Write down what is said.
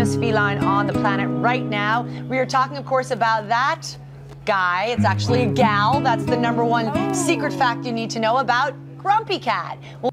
famous feline on the planet right now. We are talking, of course, about that guy. It's actually a gal. That's the number one secret fact you need to know about Grumpy Cat. Well,